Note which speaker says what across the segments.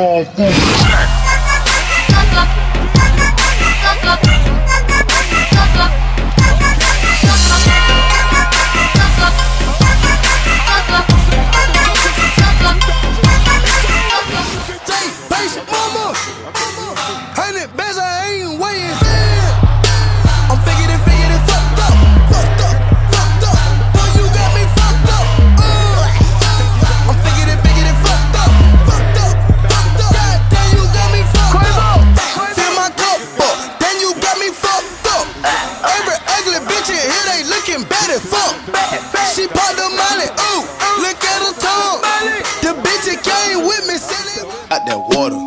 Speaker 1: John Fuller.
Speaker 2: Fuck. She popped the money. Ooh, look at her tongue. The bitch that came with me it. Out that water,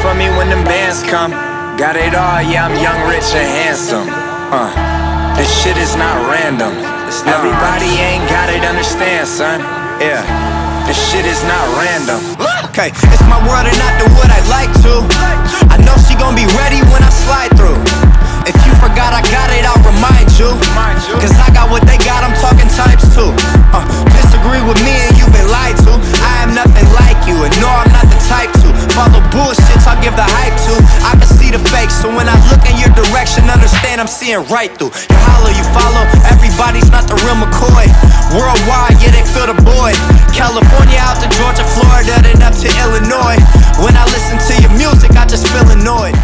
Speaker 3: for me when them bands come. Got it all, yeah, I'm young, rich, and handsome. Uh, this shit is not random. it's Everybody ain't got it, understand, son. Yeah, this shit is not random.
Speaker 4: Okay, it's my world and not the wood I'd like to. I know she gon' be ready when I slide through. If you forgot Seeing right through. You hollow, you follow, everybody's not the real McCoy. Worldwide, yeah, they feel the boy. California out to Georgia, Florida, then up to Illinois. When I listen to your music, I just feel annoyed.